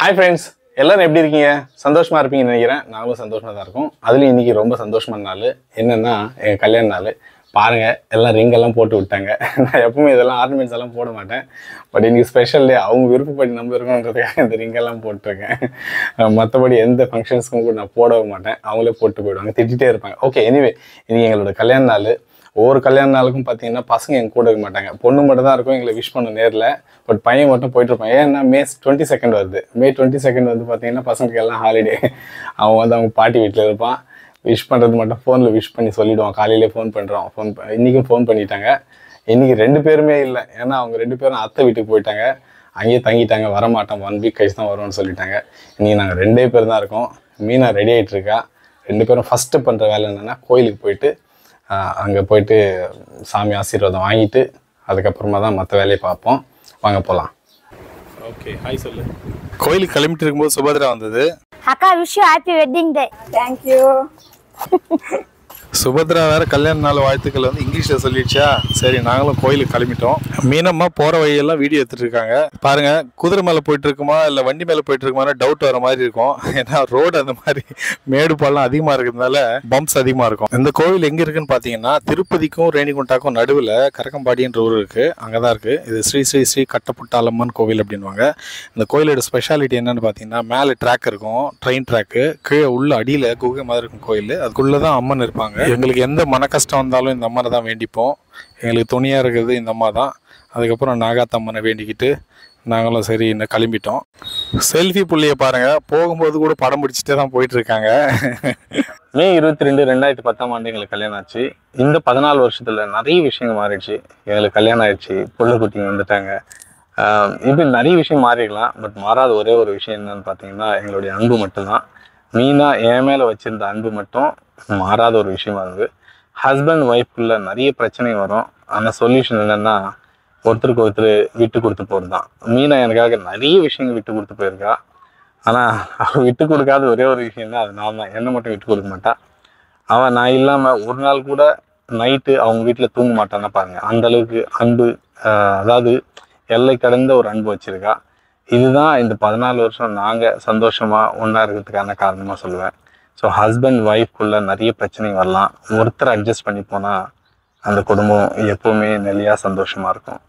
Hi friends எல்லாரும் எப்படி இருக்கீங்க? சந்தோஷமா இருப்பீங்கன்னு நினைக்கிறேன். நாங்களும் சந்தோஷமா தான் இருக்கும். அதுலயும் இன்னைக்கு ரொம்ப சந்தோஷமான நாள். என்னன்னா எங்க கல்யாண நாள். பாருங்க எல்லாம் ரிங் எல்லாம் போட்டு விட்டாங்க. நான் எப்பவுமே இதெல்லாம் ஆர்னமெண்ட்ஸ் எல்லாம் போட மாட்டேன். பட் இன்னைக்கு ஸ்பெஷல் டே அவங்க விருப்பப்படி நம்ம இருக்கணுன்றதுக்காக இந்த ரிங்கெல்லாம் போட்டிருக்கேன். மற்றபடி எந்த ஃபங்க்ஷன்ஸ்க்கும் கூட நான் போடவே மாட்டேன். அவங்களே போட்டு போயிடுவாங்க. திட்டிகிட்டே இருப்பாங்க. ஓகே எனிவே இன்னைக்கு எங்களோட கல்யாண நாள். ஒவ்வொரு கல்யாண நாளுக்கும் பார்த்தீங்கன்னா பசங்க எங்கள் கூட இருக்க மாட்டாங்க. பொண்ணு மட்டும் தான் இருக்கும் எங்களை விஷ் பண்ண நேரில். பட் பையன் மட்டும் போயிட்டு இருப்பான். ஏன்னா மே டுவெண்ட்டி செகண்ட் வருது. மே டுவெண்ட்டி செகண்ட் வந்து பார்த்தீங்கன்னா பசங்களுக்கு எல்லாம் ஹாலிடே அவன் வந்து அவங்க பாட்டி வீட்டில் இருப்பான். விஷ் பண்ணுறது மட்டும் ஃபோனில் விஷ் பண்ணி சொல்லிவிடுவான் காலையிலே ஃபோன் பண்ணுறான் ஃபோன் இன்றைக்கும் ஃபோன் பண்ணிட்டாங்க. இன்றைக்கி ரெண்டு பேருமே இல்லை. ஏன்னா அவங்க ரெண்டு பேரும் அத்தை வீட்டுக்கு போயிட்டாங்க. அங்கேயே தங்கிட்டாங்க. வரமாட்டோம். ஒன் வீக் கழிச்சு தான் வருவோம்னு சொல்லிட்டாங்க. இன்றைக்கி நாங்கள் ரெண்டே பேர் தான் இருக்கோம். மீனா ரெடி ஆகிட்டு இருக்கா. ரெண்டு பேரும் ஃபஸ்ட்டு பண்ணுற வேலை என்னென்னா கோயிலுக்கு போயிட்டு அங்கே போயிட்டு சாமி ஆசீர்வாதம் வாங்கிட்டு அதுக்கப்புறமா தான் மற்ற வேலையை பார்ப்போம். வாங்க போகலாம் ஓகே ஹாய் சொல்லு. கோயிலுக்கு கிளம்பிட்டு இருக்கும்போது சுபத்ரா வந்தது. அக்கா wish you happy wedding day thank you Subhadra வேற கல்யாண நாள் வாழ்த்துக்கள் வந்து இங்கிலீஷ்ல சொல்லிடுச்சா? சரி நாங்களும் கோயிலுக்கு கிளம்பிட்டோம். மீனம்மா போற வழியெல்லாம் வீடியோ எடுத்துட்டு இருக்காங்க. பாருங்க குதிரை மேல போயிட்டு இருக்குமா இல்ல வண்டி மேல போயிட்டு இருக்குமா டவுட் வர மாதிரி இருக்கும். ஏன்னா ரோடு அந்த மாதிரி மேடு பள்ளம் அதிகமா இருக்கிறதுனால பம்ப்ஸ் அதிகமா இருக்கும். இந்த கோவில் எங்க இருக்குன்னு பாத்தீங்கன்னா திருப்பதிக்கும் ரேணிகுண்டாக்கும் நடுவுல கரக்கம்பாடின்ற ஊர் இருக்கு. அங்கதான் இருக்கு. இது ஸ்ரீ ஸ்ரீ ஸ்ரீ கட்டப்புட்டாலம்மன் கோவில் அப்படின்வாங்க இந்த கோயிலோட ஸ்பெஷாலிட்டி என்னன்னு பார்த்தீங்கன்னா மேலே ட்ராக் இருக்கும் ட்ரெயின் ட்ராக்கு கீழே உள்ள அடியில் குகை மாதிரி இருக்கும் கோயில். அதுக்குள்ளே தான் அம்மன் இருப்பாங்க. எங்களுக்கு எந்த மன கஷ்டம் வந்தாலும் இந்த அம்மனை தான் வேண்டிப்போம். எங்களுக்கு துணியாக இருக்கிறது இந்த அம்மா தான். அதுக்கப்புறம் நாகாத்த அம்மனை வேண்டிக்கிட்டு நாங்களும் சரி இன்னும் கிளம்பிட்டோம். செல்ஃபி புள்ளிய பாருங்க. போகும்போது கூட படம் பிடிச்சிட்டே தான் போயிட்டு இருக்காங்க மே இருபத்தி ரெண்டு ரெண்டாயிரத்தி பத்தாம் ஆண்டு எங்களுக்கு கல்யாணம் ஆச்சு. இந்த பதினாலு வருஷத்துல நிறைய விஷயங்கள் மாறிடுச்சு. எங்களுக்கு கல்யாணம் ஆயிடுச்சு. புள்ள குட்டிங்க வந்துட்டாங்க. இப்படி நிறைய விஷயம் மாறிடலாம். பட் மாறாத ஒரே ஒரு விஷயம் என்னன்னு பார்த்தீங்கன்னா எங்களுடைய அன்பு மட்டும்தான். மீனா என் மேலே வச்சிருந்த அன்பு மட்டும் மாறாத ஒரு விஷயமா இருந்தது. ஹஸ்பண்ட் ஒய்ஃப்குள்ள நிறைய பிரச்சனை வரும். ஆனால் சொல்யூஷன் என்னென்னா ஒருத்தருக்கு ஒருத்தர் விட்டு கொடுத்து போகிறது தான் மீனா எனக்காக நிறைய விஷயங்கள் விட்டு கொடுத்து போயிருக்கா. ஆனால் அவள் விட்டு கொடுக்காத ஒரே ஒரு விஷயம் தான் அது நான் தான். என்னை மட்டும் விட்டு கொடுக்க மாட்டான் அவன் நான் இல்லாமல் ஒரு நாள் கூட நைட்டு அவங்க வீட்டில் தூங்க மாட்டான்னு பாருங்கள் அந்தளவுக்கு அன்பு அதாவது எல்லை கடந்த ஒரு அன்பு வச்சுருக்கா. இதுதான் இந்த பதினாலு வருஷம் நாங்கள் சந்தோஷமாக ஒன்றா இருக்கிறதுக்கான காரணமாக சொல்லுவேன் ஸோ ஹஸ்பண்ட் ஒய்ஃப்குள்ளே நிறைய பிரச்சனை வரலாம். ஒருத்தர் அட்ஜஸ்ட் பண்ணி போனால் அந்த குடும்பம் எப்போவுமே நிலையாக சந்தோஷமாக இருக்கும்.